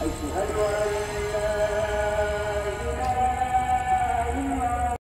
أشهد أن